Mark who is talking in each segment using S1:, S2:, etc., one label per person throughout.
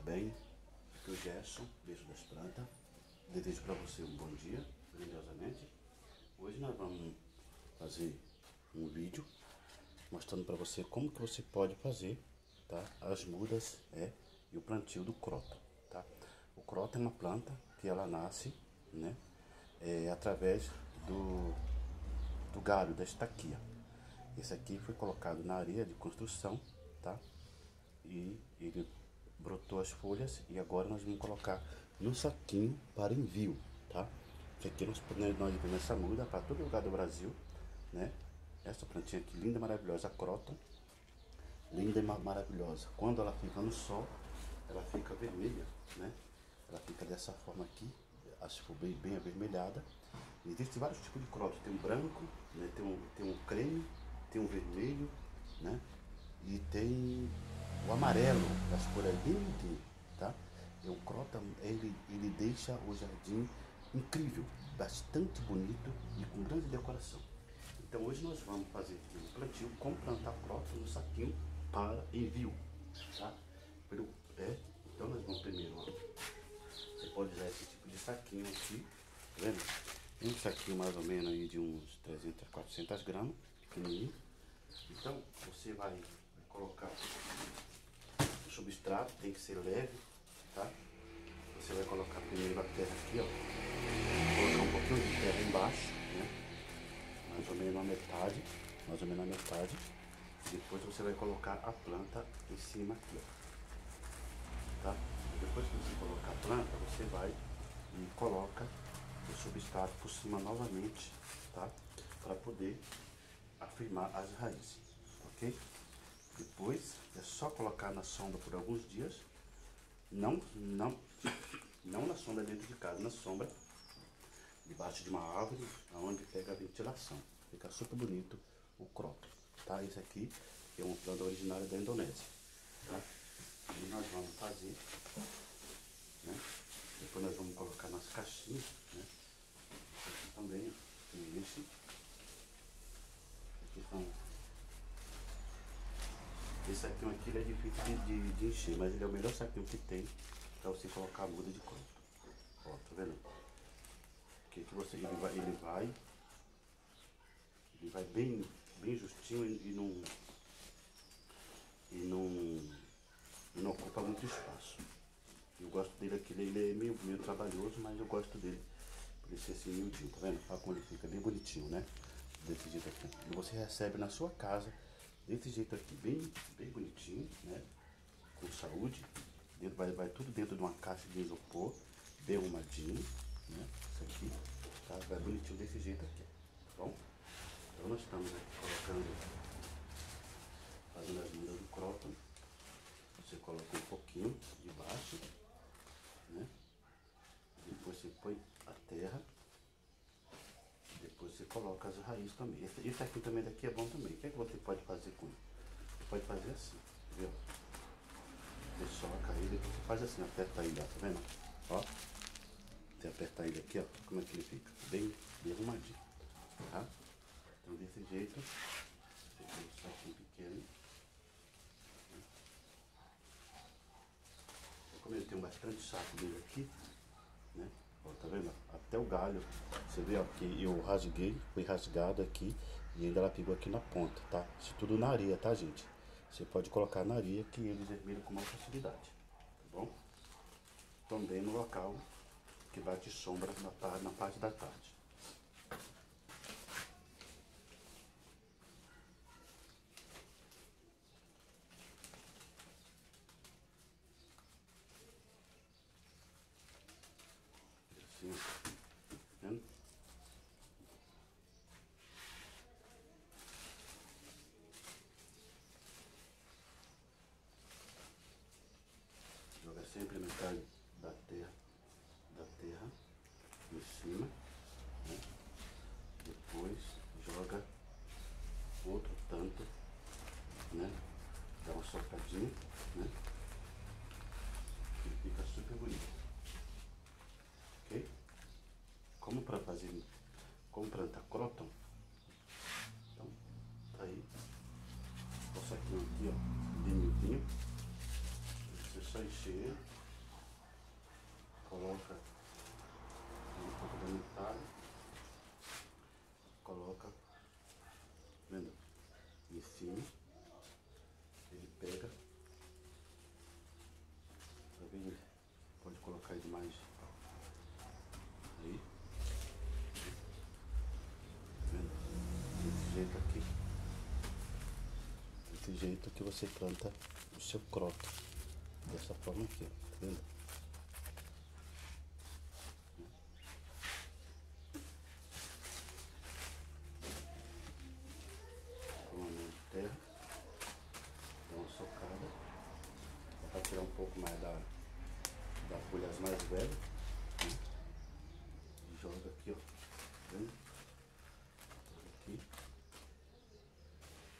S1: bem? Aqui é o Gerson, beijo das plantas. Desejo para você um bom dia, grandiosamente. Hoje nós vamos fazer um vídeo mostrando para você como que você pode fazer tá? as mudas é, e o plantio do croton. Tá? O croton é uma planta que ela nasce né, é, através do, do galho, da estaquia. Esse aqui foi colocado na areia de construção, tá? E ele brotou as folhas e agora nós vamos colocar no saquinho para envio, tá? Que aqui nós, nós vemos essa muda para todo lugar do Brasil, né? Essa plantinha aqui, linda, maravilhosa, a croton. Linda e maravilhosa. Quando ela fica no sol, ela fica vermelha, né? Ela fica dessa forma aqui, se for bem, bem avermelhada. Existem vários tipos de croton. Tem um branco, né? tem, um, tem um creme, tem um vermelho, né? E tem o amarelo das folhas bem tá? E o croton, ele, ele deixa o jardim incrível, bastante bonito e com grande decoração. Então hoje nós vamos fazer aqui um plantio com plantar croton no saquinho para envio, tá? É, então nós vamos primeiro, ó, você pode usar esse tipo de saquinho aqui, tá vendo? Um saquinho mais ou menos aí de uns 300 a 400 gramas, pequenininho. Então você vai, colocar substrato, tem que ser leve, tá? Você vai colocar primeiro a terra aqui, ó. Colocar um pouquinho de terra embaixo, né? Mais ou menos na metade, mais ou menos na metade. Depois você vai colocar a planta em cima aqui, ó. Tá? Depois que você colocar a planta, você vai e coloca o substrato por cima novamente, tá? Para poder afirmar as raízes, ok? Depois é só colocar na sombra por alguns dias, não, não, não na sombra dentro de casa, na sombra, debaixo de uma árvore, onde pega a ventilação. Fica super bonito o croto, tá? Esse aqui é uma planta originária da Indonésia, tá? E nós vamos fazer, né? Depois nós vamos colocar nas caixinhas, né? Aqui também, tem esse. Aqui são esse saquinho aqui é difícil de, de, de, encher, mas ele é o melhor saquinho que tem para você colocar a muda de croto. Ó, tá vendo? Que, que você, ele vai, ele vai, ele vai bem, bem justinho e, e não, e não, e não ocupa muito espaço. Eu gosto dele aqui, ele é meio, meio trabalhoso, mas eu gosto dele por ele ser assim miudinho, tá vendo? Olha como ele fica bem bonitinho, né? Desse jeito aqui. E você recebe na sua casa desse jeito aqui, bem, bem bonitinho, né? Com saúde. Dentro, vai, vai tudo dentro de uma caixa de isopor, bem arrumadinho, né? Isso aqui, tá? Vai bonitinho desse jeito aqui, tá bom? Então nós estamos aqui colocando, fazendo as mudas do croton. Você coloca um pouquinho de baixo, né? Depois você põe a terra depois você coloca as raízes também. Esse, esse aqui também daqui é bom também. O que, é que você pode fazer com ele? Você pode fazer assim, viu? Você soca ele, você faz assim, aperta ele, ó, tá vendo? Ó, você apertar ele aqui, ó, como é que ele fica? Bem, bem arrumadinho, tá? Então desse jeito, você um saquinho pequeno. Como eu tenho bastante saco dele aqui, né? Ó, tá vendo? Até o galho. Você vê ó, que eu rasguei, foi rasgado aqui e ainda ela pegou aqui na ponta, tá? Isso tudo na areia, tá, gente? Você pode colocar na areia que eles vermelham com mais facilidade, tá bom? Também no local que bate sombra na, tarde, na parte da tarde. Assim, vendo? Joga sempre metade da terra, da terra em cima, né? Depois joga outro tanto, né? Dá uma socadinha, né? E fica super bonito. Ok? Como para fazer, como plantar croton, então tá aí o saquinho aqui, ó, de miudinho. Você só cheia, coloca um pouco da metade, coloca, vendo, em cima, ele pega, tá vendo? Pode colocar ele mais aí, tá vendo? Desse jeito aqui, desse jeito que você planta o seu croto, dessa forma aqui, tá vendo? com a mão de terra, dá uma socada, para tirar um pouco mais da, da folhas mais velhas, né? e joga aqui, ó, tá vendo? Joga aqui,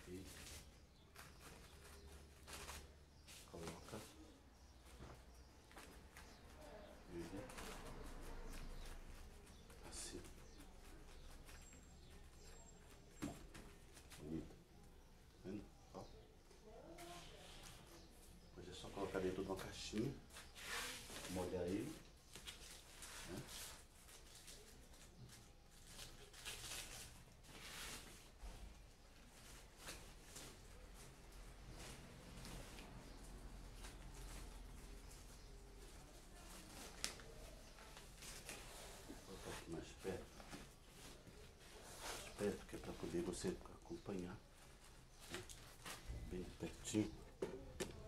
S1: e coloca ele assim. Bonito. Tá vendo? Ó. Depois é só colocar dentro de uma caixinha, molhar ele. Né? Vou colocar aqui mais perto. Mais perto, que é para poder você acompanhar né? bem de pertinho.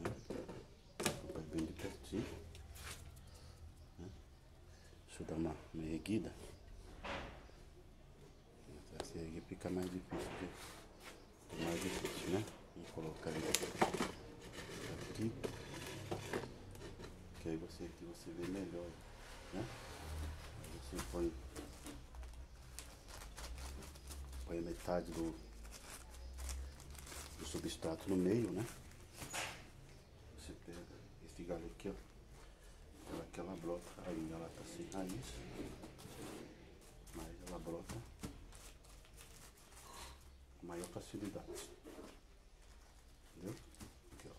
S1: Né? Acompanha bem de pertinho. Né? Deixa eu dar uma, uma erguida. Se erguer fica mais difícil fica mais difícil, né? Vamos colocar aqui. Que aí você, que você vê melhor, né? Aí você põe põe metade do, do substrato no meio, né? Você pega esse galho aqui, ó. Ela, aquela brota, ainda ela tá sem raiz. Mas ela brota com maior facilidade. Entendeu? Aqui, ó.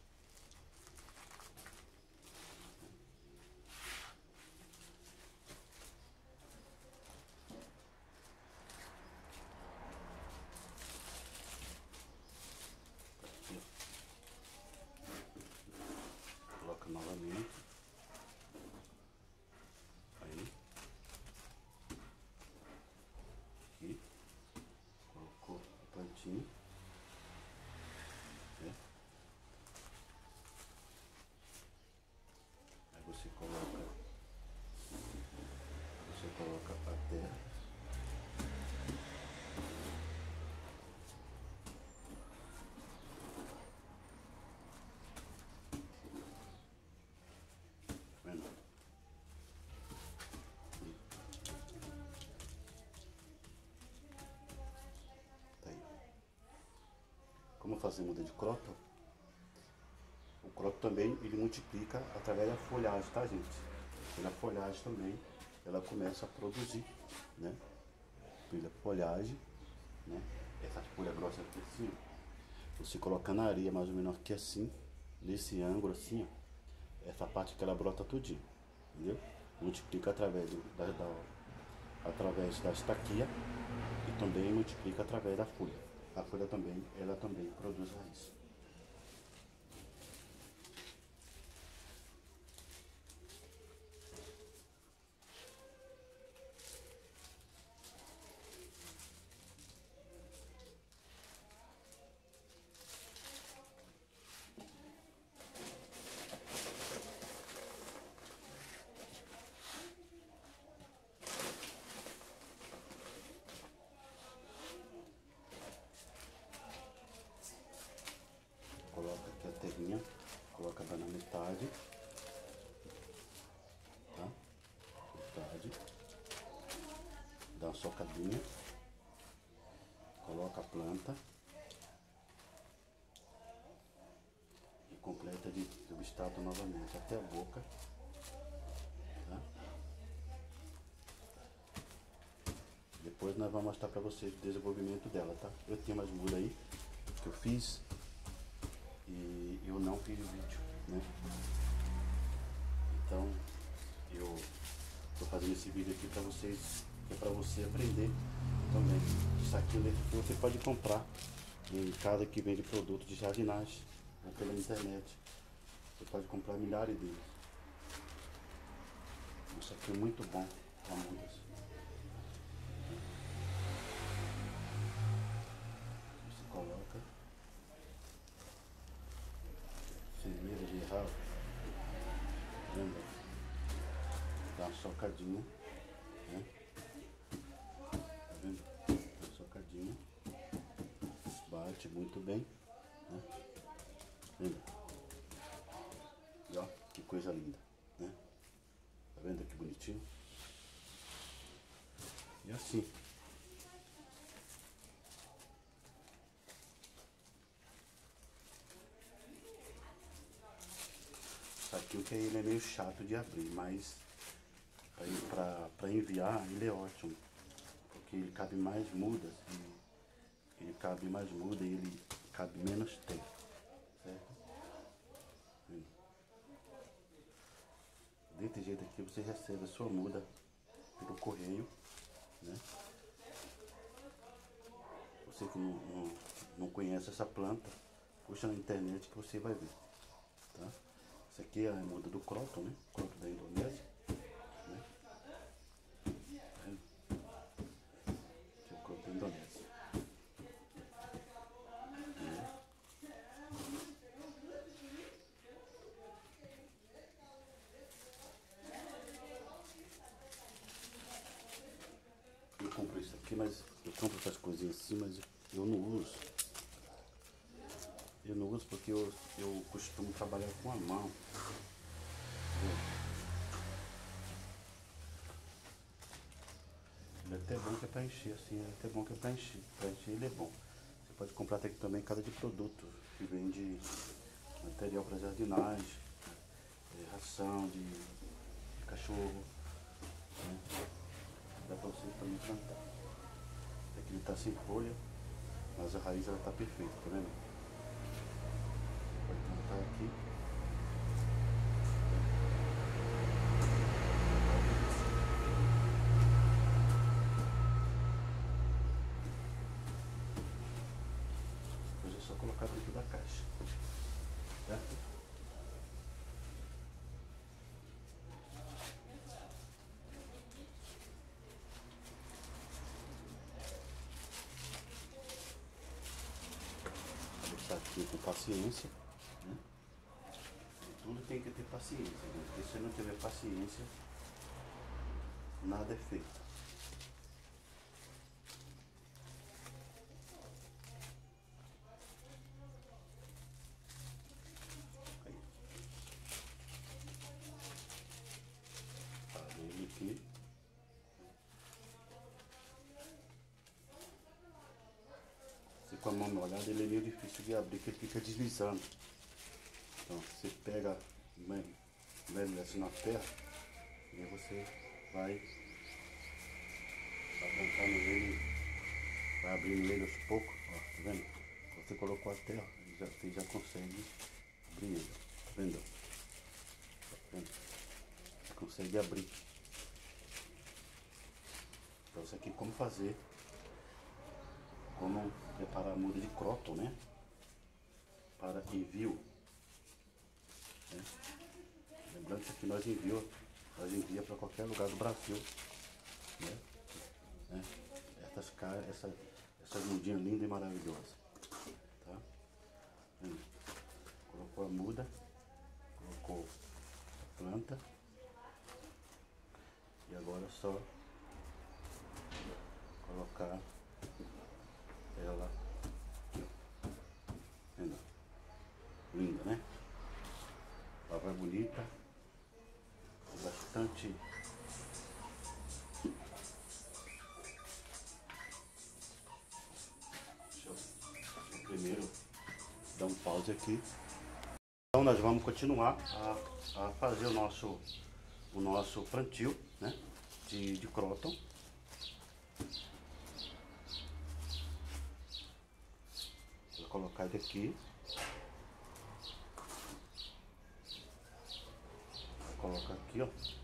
S1: Aqui, ó. Coloca novamente. Aí. Aqui. Colocou o plantinho. Né? Aí você coloca. Você coloca a terra. Vendo? Tá aí. Fazer muda de croto? O croto também ele multiplica através da folhagem, tá gente? Na folhagem também ela começa a produzir, né? Pela folhagem, né? Essa folha grossa aqui assim, você coloca na areia mais ou menos aqui assim, nesse ângulo assim, ó essa parte que ela brota tudinho, entendeu? Multiplica através do, da, da- através da estaquia e também multiplica através da folha. A folha também, ela também produz raiz. Coloca aqui a terrinha, coloca ela na metade. Tá? Metade. Dá uma socadinha. Coloca a planta. E completa de substrato novamente até a boca. Tá? Depois nós vamos mostrar pra vocês o desenvolvimento dela, tá? Eu tenho mais muda aí que eu fiz e eu não fiz o vídeo, né? fazendo esse vídeo aqui para vocês, é para você aprender também. Isso aqui que você pode comprar em casa que vende produto de jardinagem ou pela internet. Você pode comprar milhares deles. Isso aqui é muito bom para mudas. Você coloca semeira de ralo. Lembra? Dá uma socadinha. Né? Tá vendo? Dá uma socadinha. Bate muito bem. Né? Lembra? E ó, que coisa linda. Né? Tá bonitinho? E assim. Aqui o que ele é meio chato de abrir, mas para enviar ele é ótimo. Porque ele cabe mais mudas. Ele cabe mais muda e ele cabe menos tempo. Certo? Desse jeito aqui você recebe a sua muda pelo correio. Né? Você que não, não, não conhece essa planta, puxa na internet que você vai ver. Tá? Essa aqui é a muda do croton, né? Croton da Indonésia. Né? Aqui é o croton da Indonésia. Né? Eu compro isso aqui, mas eu compro essas coisinhas assim, mas eu não uso. Eu não uso porque eu, eu costumo trabalhar com a mão. Ele é até bom que é para encher, assim, é até bom que é para encher. Para encher ele é bom. Você pode comprar até aqui também casa de produto, que vende material para jardinagem, é, ração de cachorro. Né? Dá para você também plantar. Está sem folha, mas a raiz ela está perfeita, tá vendo? Pode plantar aqui. Depois é só colocar dentro da caixa. Certo? Com paciência. Né? Tudo tem que ter paciência. Né? Porque se não tiver paciência, nada é feito. Aí. Parei ele aqui. Você com a mão molhada ele é meio difícil de abrir, porque ele fica deslizando. Então você pega, assim na terra, e aí você vai apontando ele, vai abrindo ele aos poucos, ó, tá vendo? Você colocou a terra, já, você já consegue abrir ele, tá vendo? Tá vendo? Você consegue abrir. Então isso aqui como fazer como preparar a muda de croton, né? Para envio. né? Lembrando que aqui nós envio, nós envia para qualquer lugar do Brasil. Né? Né? Essas caras, essa, essas mudinhas lindas e maravilhosas. Tá? Colocou a muda, colocou a planta. E agora é só colocar ela. Vendo? Linda, né? Palavra bonita. Bastante. Deixa eu, deixa eu primeiro dar um pause aqui. Então nós vamos continuar a, a fazer o nosso, o nosso plantio, né? De, de croton. Ele aqui. Vou colocar aqui, ó.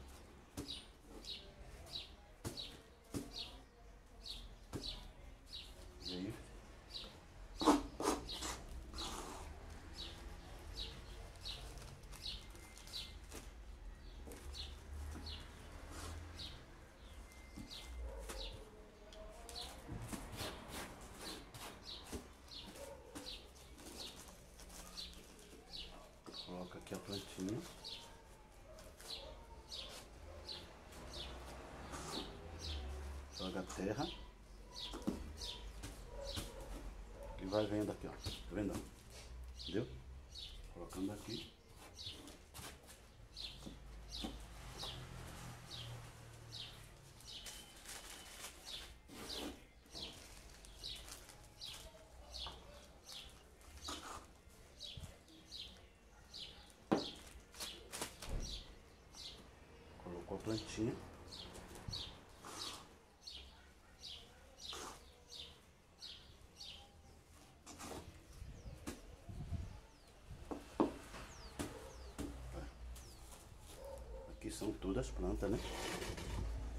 S1: E vai vendo aqui, ó. Tá vendo? Entendeu? Colocando aqui. Colocou a plantinha. Aqui são todas plantas, né?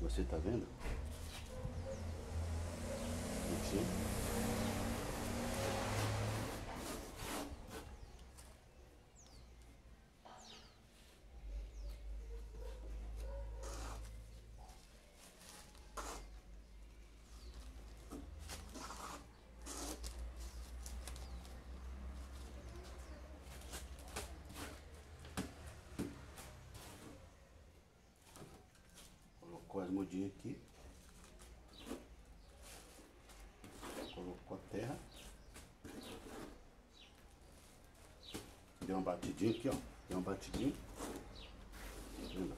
S1: Você tá vendo? Aqui. Mudinhas aqui. Colocou a terra. Deu uma batidinha aqui, ó. Deu uma batidinha. Tá vendo?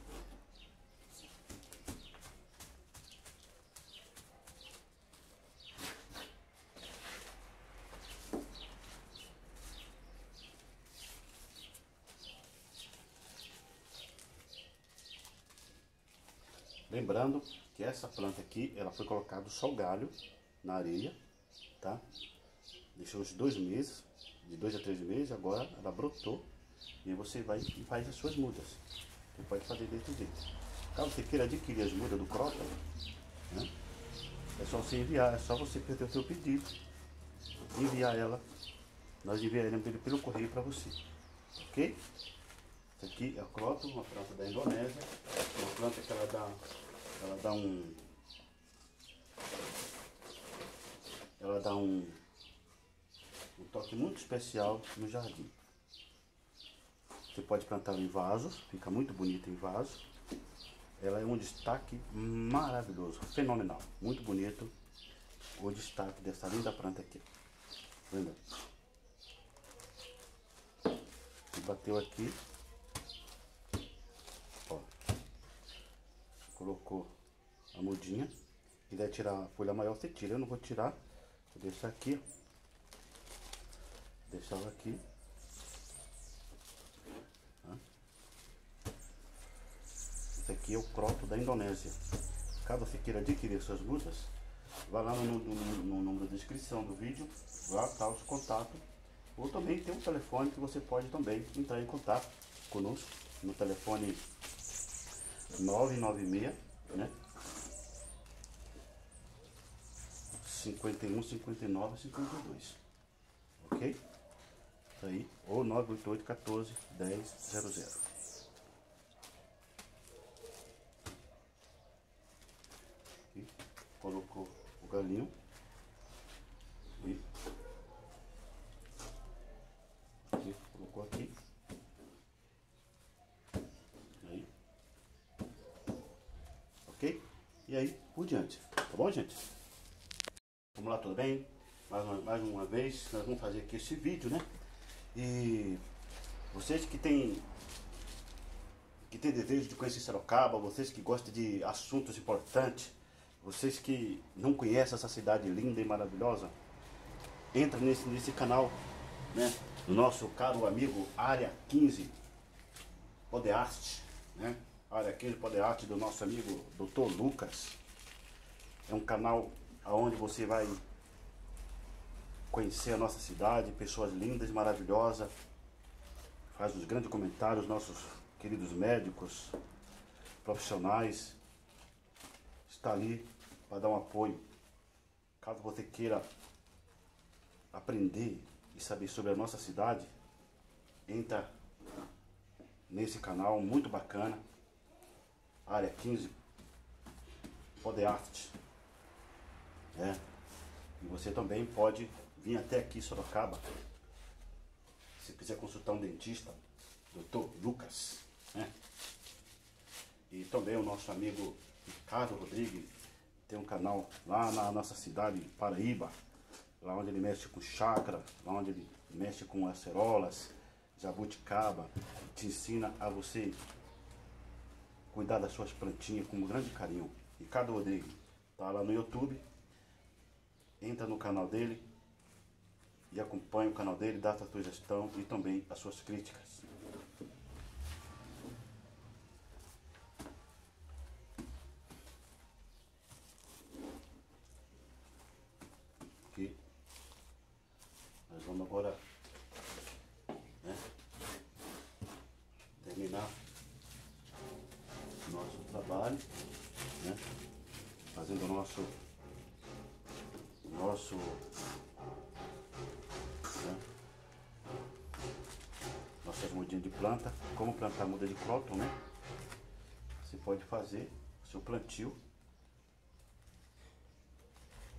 S1: Lembrando que essa planta aqui, ela foi colocado só o galho na areia, tá? Deixou uns dois meses, de dois a três meses, agora ela brotou e você vai e faz as suas mudas. Você pode fazer desse jeito. Caso você queira adquirir as mudas do crótalo, né? É só você enviar, é só você fazer o seu pedido, enviar ela, nós enviaremos ele pelo correio para você, ok? Isso aqui é o crótalo, uma planta da Indonésia, uma planta que ela dá, ela dá um, ela dá um, um toque muito especial no jardim. Você pode plantar em vasos, fica muito bonita em vaso. Ela é um destaque maravilhoso, fenomenal, muito bonito o destaque dessa linda planta aqui. Vendo? Bateu aqui, colocou a mudinha, quiser tirar a folha maior, você tira, eu não vou tirar, vou deixar aqui, deixar aqui. Tá? Esse aqui é o croto da Indonésia. Caso você queira adquirir suas mudas, vá lá no número da descrição do vídeo, lá está os contatos. Ou também tem um telefone que você pode também entrar em contato conosco no telefone 996, né? 51 59 52. Ok? Isso aí. Ou 988 14 10 00. Aqui, colocou o galinho e aqui, colocou aqui. Aí. Ok? E aí, por diante. Tá bom, gente? Vamos lá, tudo bem? Mais uma, mais uma vez, nós vamos fazer aqui esse vídeo, né? E vocês que têm que têm desejo de conhecer Sorocaba, vocês que gostam de assuntos importantes, vocês que não conhecem essa cidade linda e maravilhosa, entra nesse, nesse canal, né? Do nosso caro amigo Área 15 Podearte, né? Área 15 Podearte do nosso amigo Dr. Lucas. É um canal onde você vai conhecer a nossa cidade, pessoas lindas maravilhosas. Faz os grandes comentários, nossos queridos médicos, profissionais. Está ali para dar um apoio. Caso você queira aprender e saber sobre a nossa cidade, entra nesse canal muito bacana. Área 15 Podearte. É. E você também pode vir até aqui Sorocaba. Se quiser consultar um dentista, Dr. Lucas. Né? E também o nosso amigo Ricardo Rodrigues tem um canal lá na nossa cidade, Paraíba, lá onde ele mexe com chácara, lá onde ele mexe com acerolas, jabuticaba, te ensina a você cuidar das suas plantinhas com grande carinho. Ricardo Rodrigues tá lá no YouTube, entra no canal dele e acompanha o canal dele, dá sua sugestão e também as suas críticas. Planta, como plantar muda de cróton, né? Você pode fazer seu plantio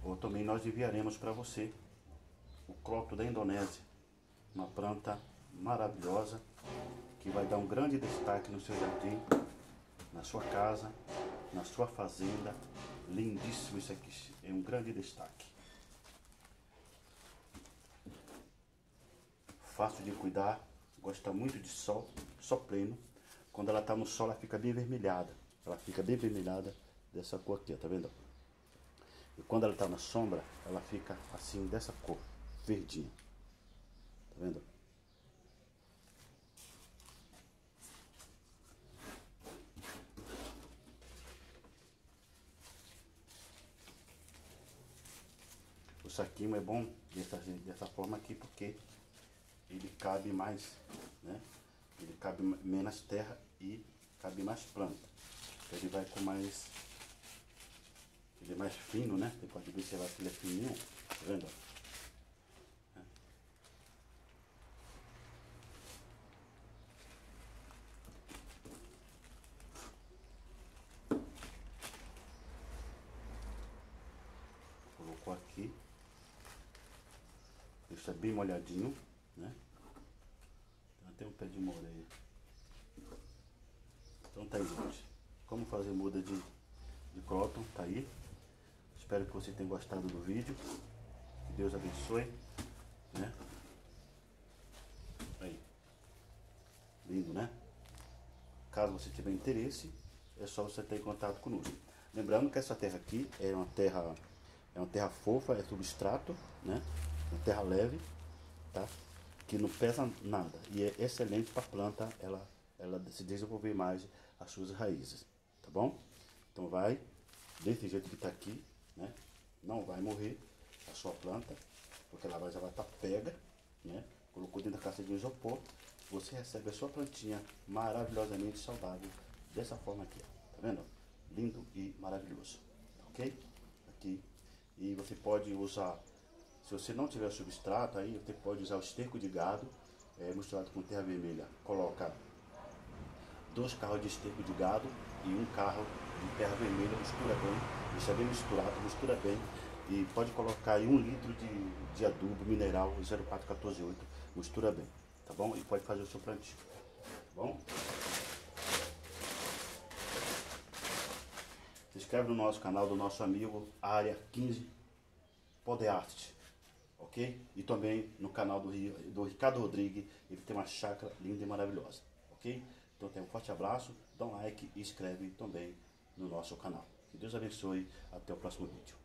S1: ou também nós enviaremos para você o cróton da Indonésia, uma planta maravilhosa que vai dar um grande destaque no seu jardim, na sua casa, na sua fazenda. Lindíssimo isso aqui, é um grande destaque. Fácil de cuidar, gosta muito de sol, sol pleno. Quando ela está no sol, ela fica bem vermelhada. Ela fica bem vermelhada dessa cor aqui, ó, tá vendo? E quando ela está na sombra, ela fica assim, dessa cor, verdinha. Tá vendo? O saquinho é bom dessa, dessa forma aqui porque ele cabe mais, né? Ele cabe menos terra e cabe mais planta. Então ele vai com mais ele é mais fino, né? Você pode observar que ele é fininho. Tá vendo? Colocou aqui. Deixa bem molhadinho, né? Tem até um pé de moreia. Então tá aí, gente. Como fazer muda de, de cróton, tá aí. Espero que você tenha gostado do vídeo. Que Deus abençoe. Né? Aí. Lindo, né? Caso você tiver interesse, é só você ter contato conosco. Lembrando que essa terra aqui é uma terra é uma terra fofa, é substrato, né? Uma terra leve, tá? Que não pesa nada e é excelente para a planta ela ela se desenvolver mais as suas raízes, tá bom? Então vai desse jeito que está aqui, né? Não vai morrer a sua planta, porque ela já vai estar tá pega, né? Colocou dentro da caixa de isopor, você recebe a sua plantinha maravilhosamente saudável dessa forma aqui, tá vendo? Lindo e maravilhoso, ok? Aqui. E você pode usar, se você não tiver substrato aí, você pode usar o esterco de gado, é, misturado com terra vermelha. Coloca dois carros de esterco de gado e um carro de terra vermelha, mistura bem Deixa bem misturado, mistura bem. E pode colocar aí um litro de, de adubo mineral 04148, mistura bem, tá bom? E pode fazer o seu plantio, tá bom? Se inscreve no nosso canal do nosso amigo Área 15 Art, ok? E também no canal do, do Ricardo Rodrigues, ele tem uma chácara linda e maravilhosa, ok? Então tem um forte abraço, dá um like e inscreve também no nosso canal. Que Deus abençoe. Até o próximo vídeo.